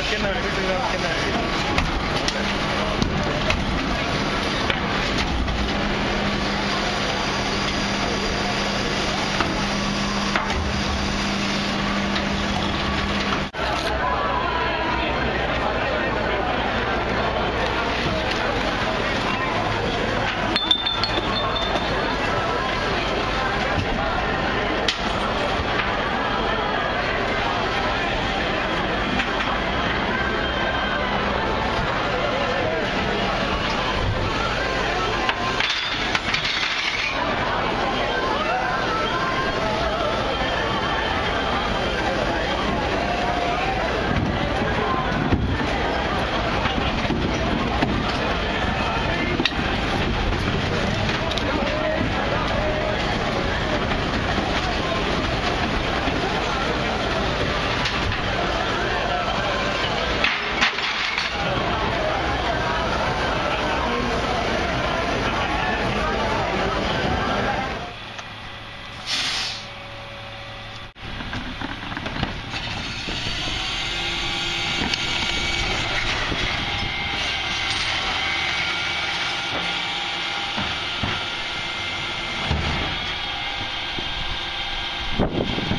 izquierda, izquierda, izquierda. you